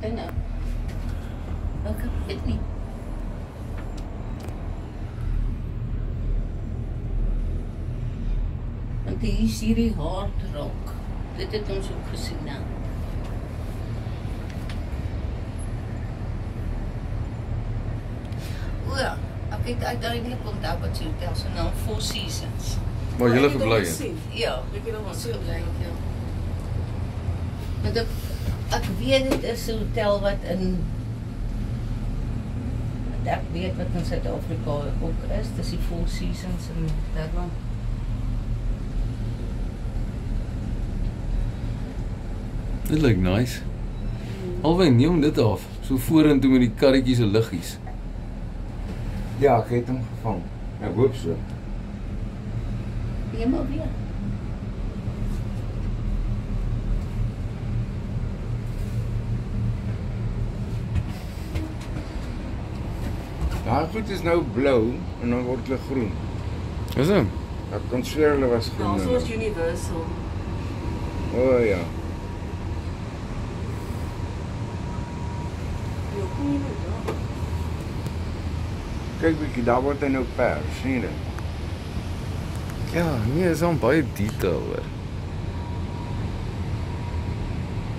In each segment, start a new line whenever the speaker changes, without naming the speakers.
ligte nou? Ek weet nie. Want hier is hierdie hard rock. Dit het ons ook gesien nou. O ja, ek het uiteindelik onthou wat se hotel se naam Four Seasons.
Maar julle
het
het.
gesien.
Ja,
Ek het hom
ons
so
gebly het, ja. Want ek, ek weet dit is 'n hotel wat in ek weet wat in Suid-Afrika ook is, dis die Four Seasons in Durban.
Dit lyk nice. Alwen neem dit af. So vorentoe met die karretjies se liggies.
Ja, ek het hom gevang. Ek hoop so.
Hemel weer.
Daai goed is nou blou en dan word hulle groen.
Is dit?
Ek kon sweer hulle was groen.
soos Universal.
O oh, ja. Kyk bietjie, daar word hy nou pers, sien jy dit?
Ja, nee, is aan baie detail hoor.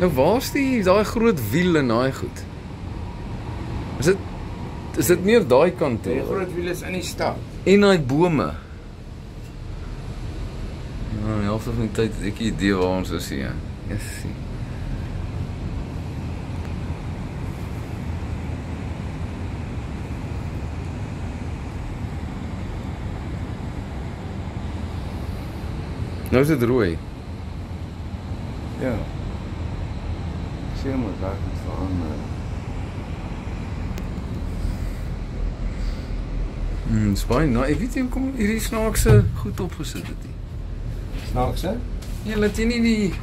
Nou waar's die daai groot wiel en daai goed? Is dit is dit meer daai kant toe?
Die groot wiel is in die stad.
En daai bome. Ja, die helfte van die tyd het ek 'n idee waar ons is hier. Yes. sien. Nou is dit rooi.
Ja. Sien maar daar is van
Mm, dis baie nou, ek weet nie hoekom hierdie snaakse goed opgesit het nie.
snaaks hè?
Ja, laat jy nie die.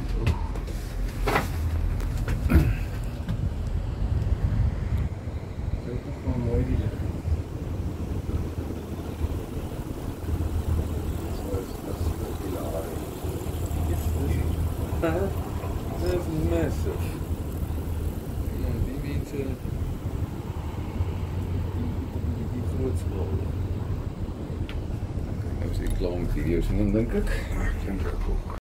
That's massive. Ja, die mense Ik Kijk, is die video's en dan denk
ik. Ik denk ook.